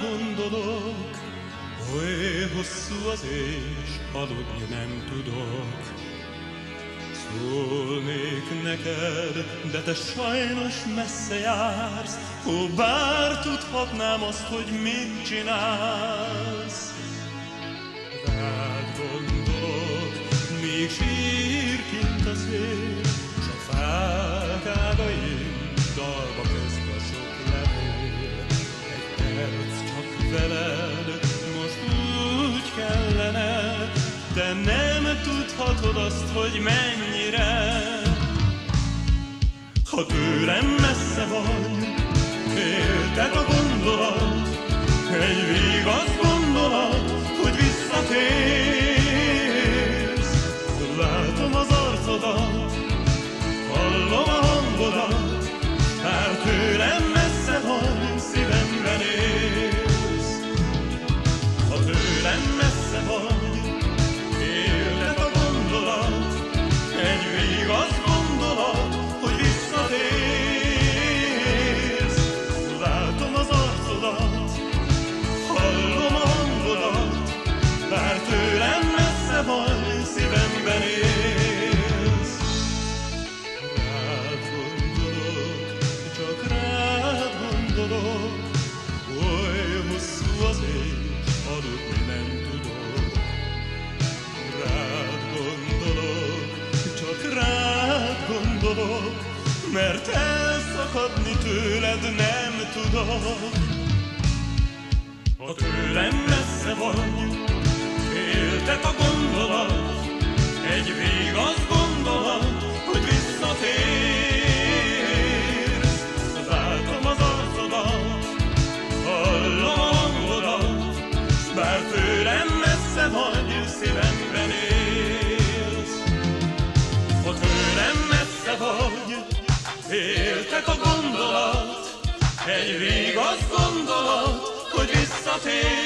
gondolok, oly hosszú az és aludni nem tudok. Szólnék neked, de te sajnos messze jársz, Ó, bár tudhatnám azt, hogy mit csinálsz. Veled, most úgy kellene, de nem tudhatod azt, hogy mennyire. Ha tőlem messze vagy, élted a gondolat, egy vigasz gondolat, hogy visszatérsz. Látom az arcodat, hallom a hangodat, élted a gondolat, egy vigasz gondolat, hogy visszatérsz. Látom az arcodat, hallom a hangodat, bár tőlem messze vagy, szívemben. Rád gondolok, csak rád gondolok, oly hosszú az ég, aludni nem tudok. Rád gondolok, csak rád gondolok, mert elszakadni tőled nem tudok. Ha tőlem messze vagy, éltet a tőlem messze vagy, szívemben élsz. Ha tőlem messze vagy, éltek a gondolat, egy vigasz gondolat, hogy visszatérsz.